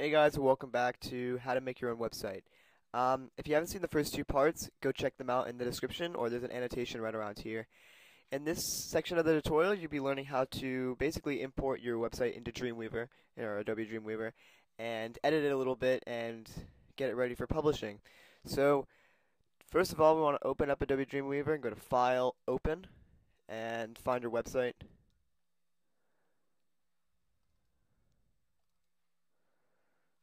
Hey guys, welcome back to how to make your own website. Um, if you haven't seen the first two parts, go check them out in the description or there's an annotation right around here. In this section of the tutorial, you'll be learning how to basically import your website into Dreamweaver or Adobe Dreamweaver and edit it a little bit and get it ready for publishing. So, first of all, we want to open up Adobe Dreamweaver and go to File, Open, and find your website.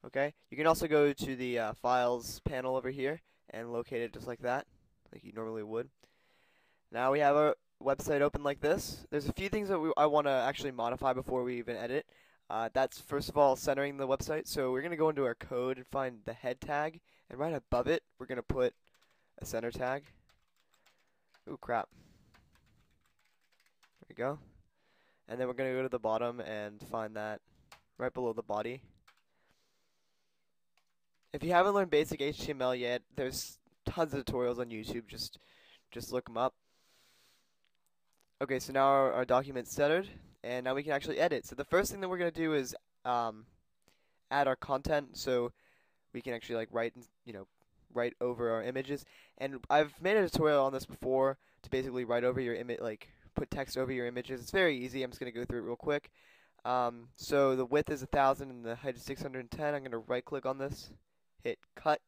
Okay, you can also go to the uh, Files panel over here and locate it just like that, like you normally would. Now we have our website open like this. There's a few things that we, I want to actually modify before we even edit. Uh, that's first of all centering the website. So we're going to go into our code and find the head tag, and right above it, we're going to put a center tag. Ooh, crap. There we go. And then we're going to go to the bottom and find that right below the body. If you haven't learned basic HTML yet, there's tons of tutorials on YouTube. Just just look them up. Okay, so now our, our document's centered, and now we can actually edit. So the first thing that we're going to do is um, add our content, so we can actually like write, you know, write over our images. And I've made a tutorial on this before to basically write over your image, like put text over your images. It's very easy. I'm just going to go through it real quick. Um, so the width is 1,000 and the height is 610. I'm going to right click on this hit cut,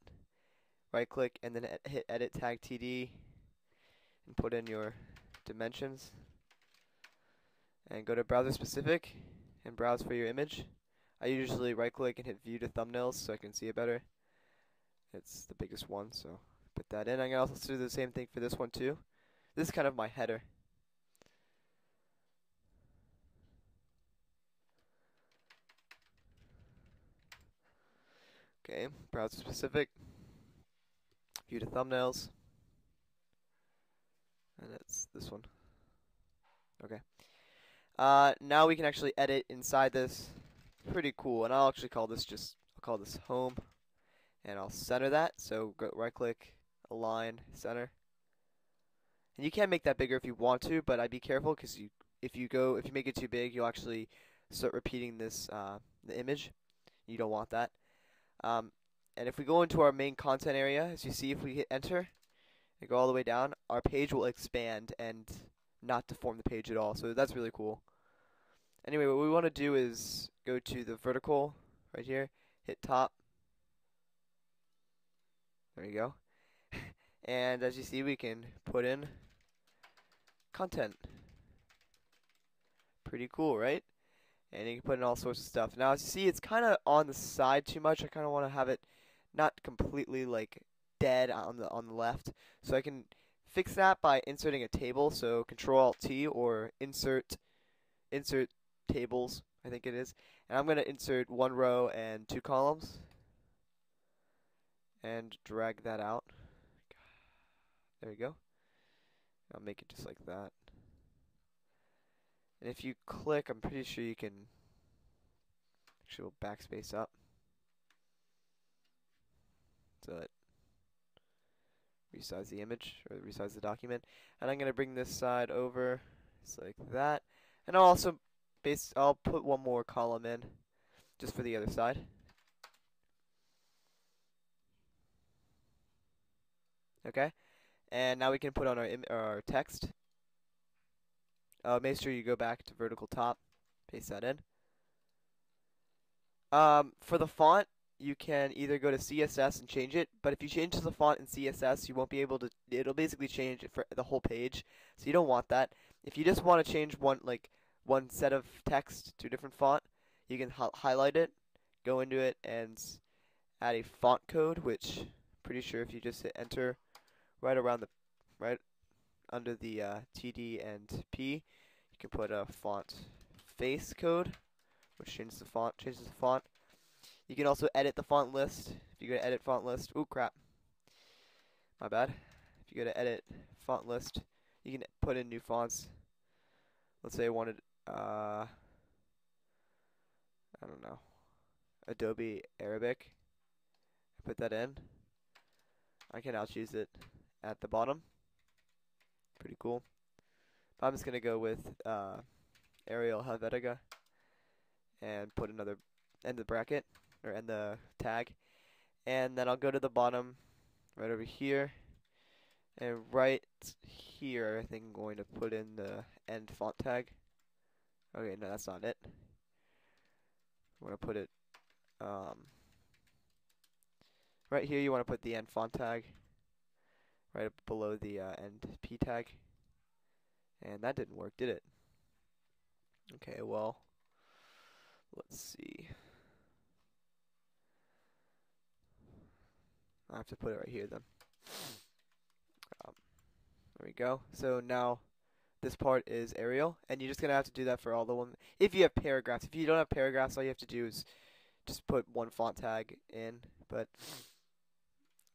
right click, and then hit edit tag TD and put in your dimensions. And go to browser specific and browse for your image. I usually right click and hit view to thumbnails so I can see it better. It's the biggest one, so put that in. I can also do the same thing for this one too. This is kind of my header. Okay, browser specific. View to thumbnails. And it's this one. Okay. Uh, now we can actually edit inside this. Pretty cool. And I'll actually call this just, I'll call this home. And I'll center that. So go right click, align, center. And you can make that bigger if you want to, but I'd be careful because you, if you go, if you make it too big, you'll actually start repeating this, uh, the image. You don't want that. Um, and if we go into our main content area, as you see, if we hit enter and go all the way down, our page will expand and not deform the page at all. So that's really cool. Anyway, what we want to do is go to the vertical right here, hit top. There you go. and as you see, we can put in content. Pretty cool, right? And you can put in all sorts of stuff. Now, as you see, it's kind of on the side too much. I kind of want to have it not completely like dead on the on the left, so I can fix that by inserting a table. So Control Alt T or insert insert tables, I think it is, and I'm going to insert one row and two columns, and drag that out. There you go. I'll make it just like that. And if you click, I'm pretty sure you can actually we'll backspace up. So it resize the image or resize the document. And I'm going to bring this side over just like that. And I'll also base I'll put one more column in just for the other side. Okay. And now we can put on our our text. Uh, make sure you go back to vertical top, paste that in. Um, for the font, you can either go to CSS and change it, but if you change the font in CSS, you won't be able to, it'll basically change it for the whole page, so you don't want that. If you just want to change one, like, one set of text to a different font, you can highlight it, go into it, and add a font code, which pretty sure if you just hit enter right around the, right under the uh, TD and P, you can put a font face code, which changes the font. Changes the font. You can also edit the font list. If you go to edit font list, ooh crap, my bad. If you go to edit font list, you can put in new fonts. Let's say I wanted, uh, I don't know, Adobe Arabic. I put that in. I can now choose it at the bottom. Pretty cool. I'm just gonna go with uh, Arial Helvetica and put another end the bracket. or end the tag. And then I'll go to the bottom, right over here, and right here, I think I'm going to put in the end font tag. Okay, no, that's not it. I'm going to put it um, right here. You want to put the end font tag right below the uh, end p tag. And that didn't work, did it? Okay, well, let's see. I have to put it right here then. Um, there we go. So now this part is Arial, and you're just gonna have to do that for all the one. If you have paragraphs, if you don't have paragraphs, all you have to do is just put one font tag in. But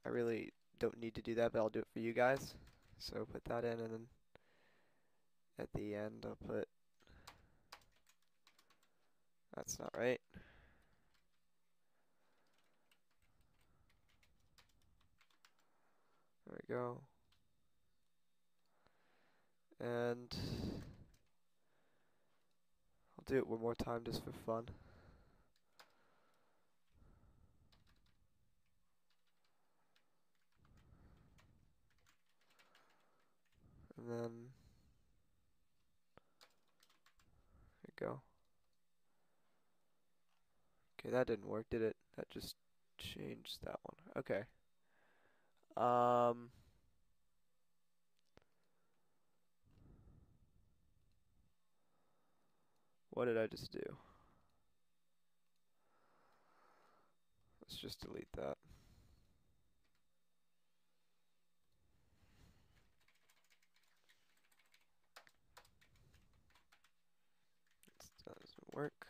I really don't need to do that, but I'll do it for you guys. So put that in, and then at the end I'll put. That's not right. There we go. And I'll do it one more time just for fun. And then there we go. Okay, that didn't work, did it? That just changed that one. Okay. Um, what did I just do? Let's just delete that. That doesn't work.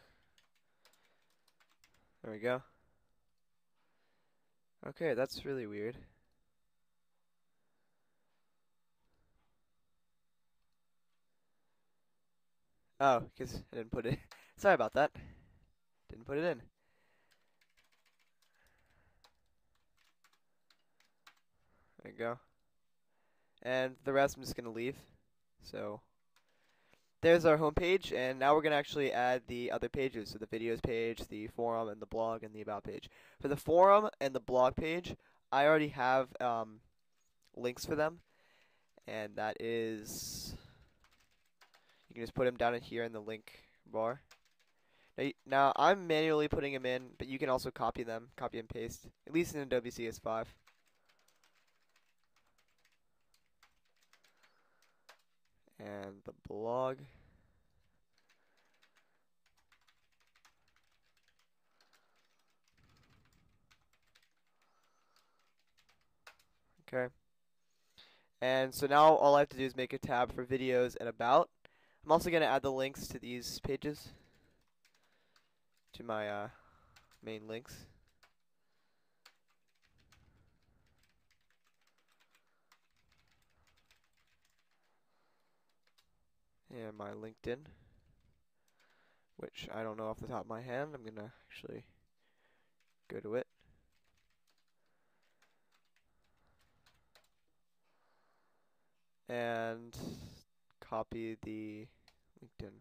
There we go. Okay, that's really weird. Oh, because I didn't put it. Sorry about that. Didn't put it in. There you go. And the rest I'm just going to leave. So there's our home page, and now we're going to actually add the other pages. So the videos page, the forum, and the blog, and the about page. For the forum and the blog page, I already have um, links for them. And that is you can just put them down in here in the link bar. Now, now I'm manually putting them in, but you can also copy them, copy and paste, at least in Adobe CS5. And the blog. Okay. And so now all I have to do is make a tab for videos and about. I'm also going to add the links to these pages, to my uh, main links. And my LinkedIn, which I don't know off the top of my hand. I'm going to actually go to it. And copy the LinkedIn.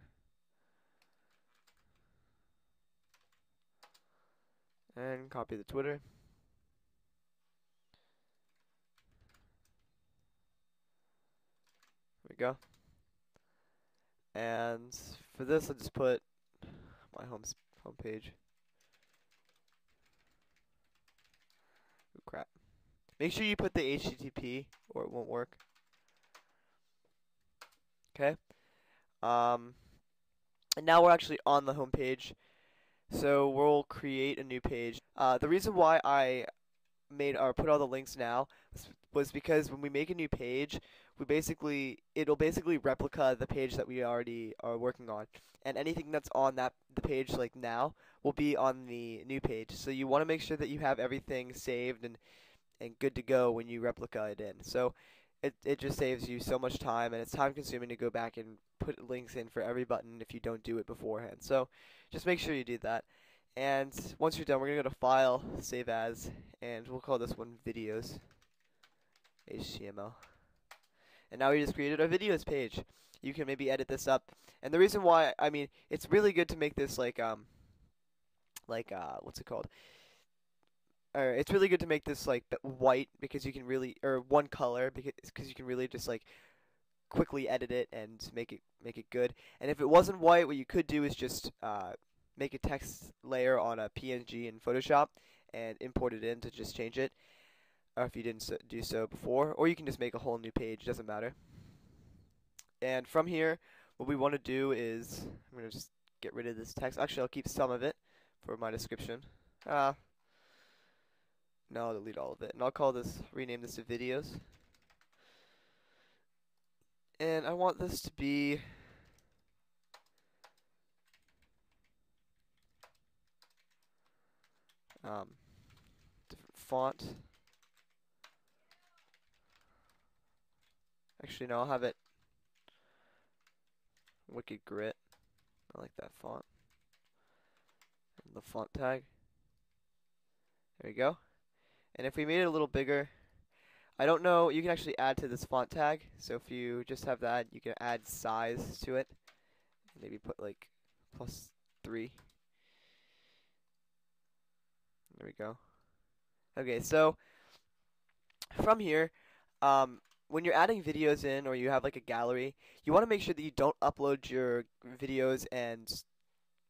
And copy the Twitter. There we go. And for this, I'll just put my home home page. Ooh, crap. Make sure you put the HTTP or it won't work. Okay. Um, and now we're actually on the home page. So we'll create a new page. Uh, the reason why I made or put all the links now was because when we make a new page, we basically it'll basically replica the page that we already are working on, and anything that's on that the page like now will be on the new page. So you want to make sure that you have everything saved and and good to go when you replica it in. So it it just saves you so much time and it's time consuming to go back and put links in for every button if you don't do it beforehand. So just make sure you do that. And once you're done, we're gonna go to File, Save As, and we'll call this one Videos, HTML. And now we just created our videos page. You can maybe edit this up. And the reason why, I mean, it's really good to make this like um like uh what's it called? Or it's really good to make this like white because you can really or one color because cause you can really just like quickly edit it and make it make it good. And if it wasn't white, what you could do is just uh, make a text layer on a PNG in Photoshop and import it in to just change it. Or if you didn't do so before, or you can just make a whole new page. It doesn't matter. And from here, what we want to do is I'm gonna just get rid of this text. Actually, I'll keep some of it for my description. Uh, no, I'll delete all of it, and I'll call this rename this to videos. And I want this to be um, different font. Actually, no, I'll have it Wicked Grit. I like that font. And the font tag. There we go. And if we made it a little bigger, I don't know, you can actually add to this font tag. So if you just have that, you can add size to it. Maybe put like plus 3. There we go. Okay, so from here, um, when you're adding videos in or you have like a gallery, you want to make sure that you don't upload your videos and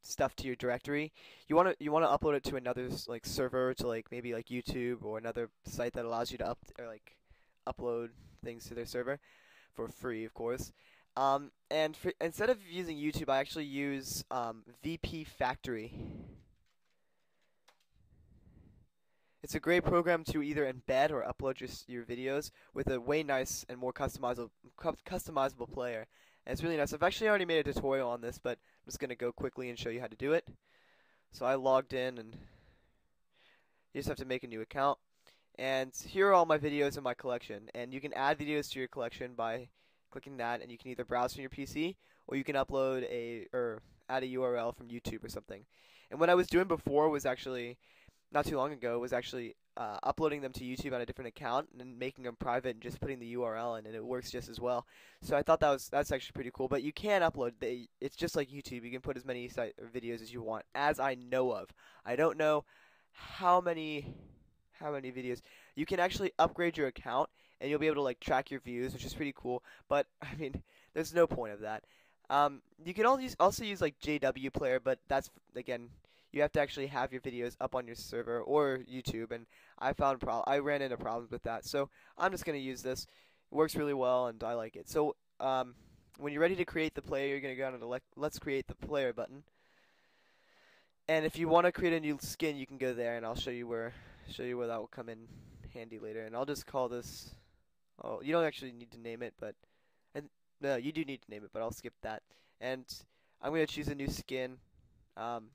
stuff to your directory. You want to you want to upload it to another like server to like maybe like YouTube or another site that allows you to up or like upload things to their server for free, of course. Um, and for, instead of using YouTube, I actually use um, VP Factory. It's a great program to either embed or upload your, your videos with a way nice and more customizable customizable player. And it's really nice. I've actually already made a tutorial on this, but I'm just going to go quickly and show you how to do it. So I logged in and you just have to make a new account. And here are all my videos in my collection. And you can add videos to your collection by clicking that and you can either browse from your PC or you can upload a or add a URL from YouTube or something. And what I was doing before was actually not too long ago was actually uh, uploading them to YouTube on a different account and making them private and just putting the URL in, and it works just as well. So I thought that was that's actually pretty cool. But you can upload; they, it's just like YouTube. You can put as many site videos as you want, as I know of. I don't know how many how many videos. You can actually upgrade your account, and you'll be able to like track your views, which is pretty cool. But I mean, there's no point of that. Um, you can also use, also use like JW Player, but that's again you have to actually have your videos up on your server or YouTube, and I found pro- I ran into problems with that. So I'm just gonna use this. It works really well, and I like it. So um, when you're ready to create the player, you're gonna go down to the Let's Create the Player button. And if you want to create a new skin, you can go there, and I'll show you where show you where that will come in handy later. And I'll just call this. Oh, you don't actually need to name it, but and no, you do need to name it, but I'll skip that. And I'm gonna choose a new skin. Um,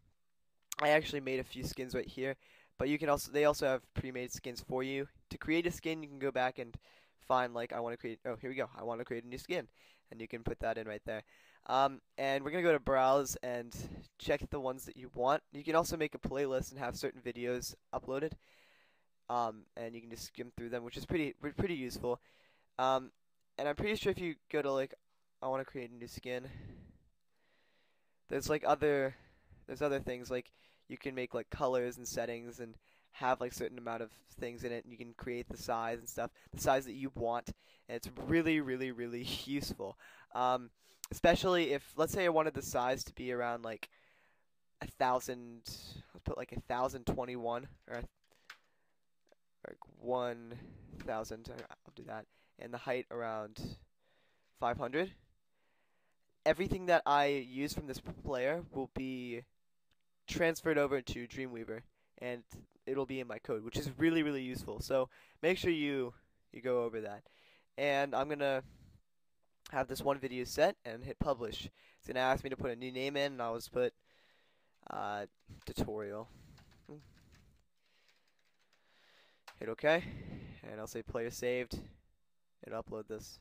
I actually made a few skins right here, but you can also they also have pre-made skins for you. To create a skin, you can go back and find like I want to create. Oh, here we go. I want to create a new skin, and you can put that in right there. Um, and we're gonna go to browse and check the ones that you want. You can also make a playlist and have certain videos uploaded. Um, and you can just skim through them, which is pretty pretty useful. Um, and I'm pretty sure if you go to like I want to create a new skin, there's like other there's other things like you can make like colors and settings and have like certain amount of things in it and you can create the size and stuff the size that you want and it's really really really useful. Um, especially if let's say I wanted the size to be around like a thousand let's put like a thousand twenty one or like one thousand I'll do that and the height around 500 everything that I use from this player will be transferred over to Dreamweaver, and it'll be in my code, which is really really useful. So make sure you you go over that. And I'm gonna have this one video set and hit publish. It's gonna ask me to put a new name in, and I'll just put uh, tutorial. Hit OK, and I'll say player saved. It'll upload this.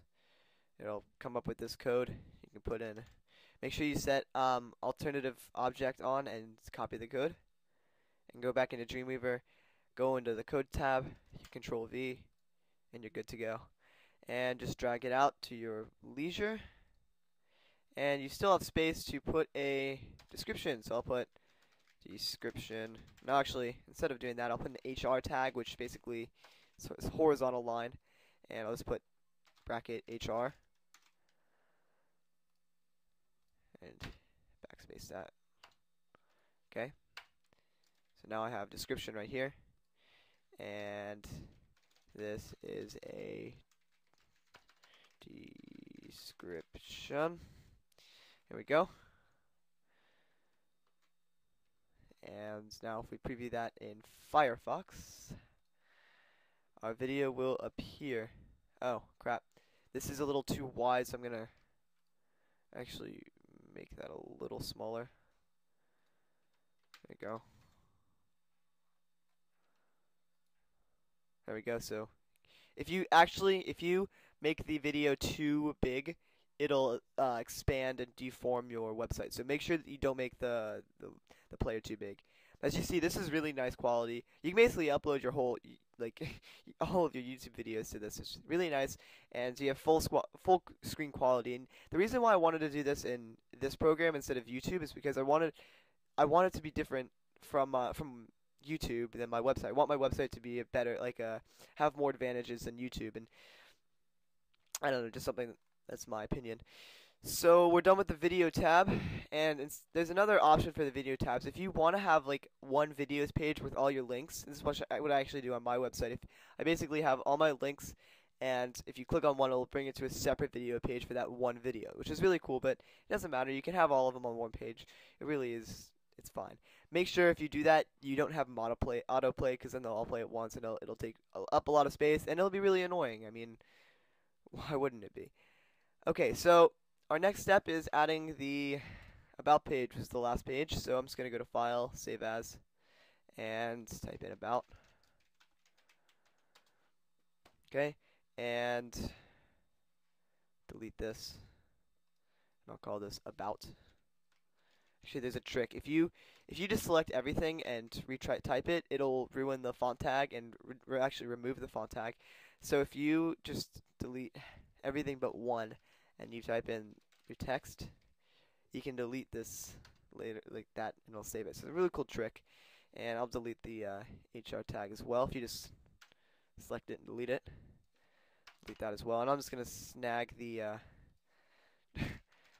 It'll come up with this code. You can put in Make sure you set um, alternative object on and copy the code. And go back into Dreamweaver, go into the code tab, control V, and you're good to go. And just drag it out to your leisure. And you still have space to put a description. So I'll put description. No, actually, instead of doing that, I'll put an HR tag, which basically is horizontal line, and I'll just put bracket HR and backspace that. Okay. So now I have description right here, and this is a description. Here we go. And now if we preview that in Firefox, our video will appear. Oh, crap. This is a little too wide, so I'm going to actually make that a little smaller. There we go. There we go. So if you actually, if you make the video too big, it'll uh, expand and deform your website. So make sure that you don't make the, the, the player too big. As you see, this is really nice quality. You can basically upload your whole like all of your YouTube videos to this. It's really nice, and you have full full screen quality. And the reason why I wanted to do this in this program instead of YouTube is because I wanted I want it to be different from uh, from YouTube than my website. I want my website to be a better like uh, have more advantages than YouTube, and I don't know, just something that's my opinion. So we're done with the video tab, and there's another option for the video tabs. If you want to have like one videos page with all your links, this is what I, what I actually do on my website. If I basically have all my links, and if you click on one, it'll bring it to a separate video page for that one video, which is really cool. But it doesn't matter. You can have all of them on one page. It really is. It's fine. Make sure if you do that, you don't have autoplay, autoplay, because then they'll all play at once, and it'll, it'll take up a lot of space, and it'll be really annoying. I mean, why wouldn't it be? Okay, so our next step is adding the about page, which is the last page. So I'm just going to go to File, Save As, and type in About. Okay, and delete this. And I'll call this About. Actually, there's a trick. If you if you just select everything and retry type it, it'll ruin the font tag and re actually remove the font tag. So if you just delete everything but one, and you type in your text, you can delete this later like that and it'll save it. So it's a really cool trick. And I'll delete the uh, HR tag as well if you just select it and delete it. Delete that as well. And I'm just going to snag the uh,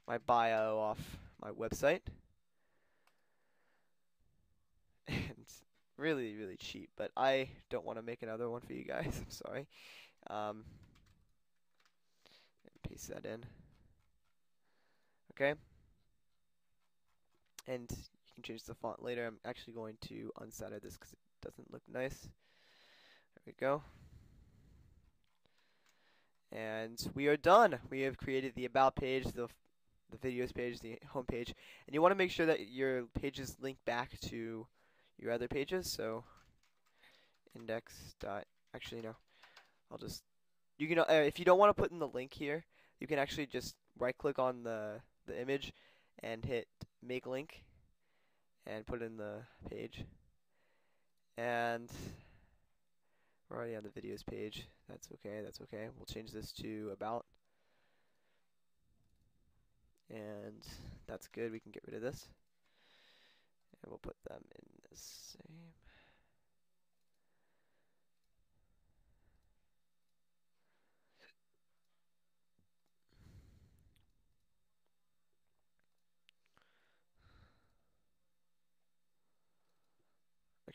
my bio off my website. And really, really cheap, but I don't want to make another one for you guys. I'm sorry. Um, paste that in. Okay. And you can change the font later. I'm actually going to uncenter this because it doesn't look nice. There we go. And we are done. We have created the about page, the the videos page, the home page, and you want to make sure that your pages link back to your other pages. So index dot actually no, I'll just you can uh, if you don't want to put in the link here, you can actually just right click on the the image and hit make link and put in the page. And we're already on the videos page. That's okay that's okay. We'll change this to about. And that's good we can get rid of this. And we'll put them in the same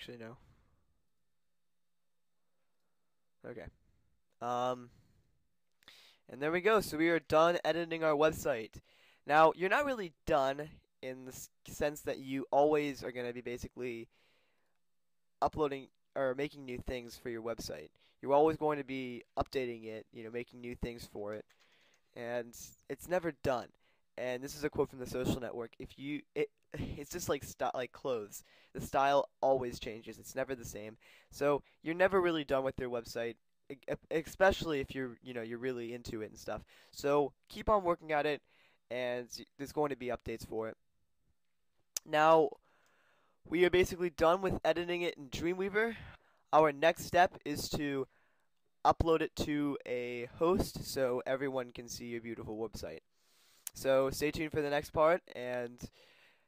Actually, no. Okay. Um, and there we go. So we are done editing our website. Now, you're not really done in the sense that you always are going to be basically uploading or making new things for your website. You're always going to be updating it, you know, making new things for it. And it's never done. And this is a quote from the social network. If you it it's just like st- like clothes. The style always changes. It's never the same. So you're never really done with your website, especially if you're you know you're really into it and stuff. So keep on working at it, and there's going to be updates for it. Now we are basically done with editing it in Dreamweaver. Our next step is to upload it to a host so everyone can see your beautiful website. So stay tuned for the next part and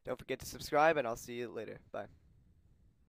Don't forget to subscribe, and I'll see you later. Bye.